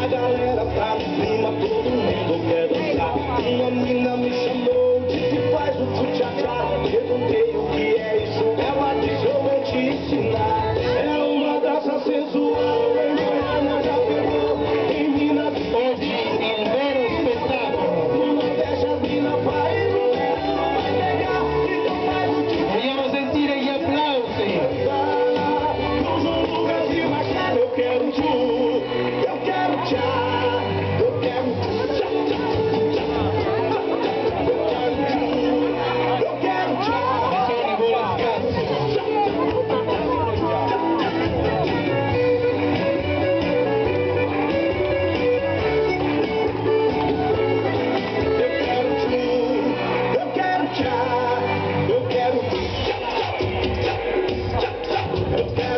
I am not to a plan, be my problem.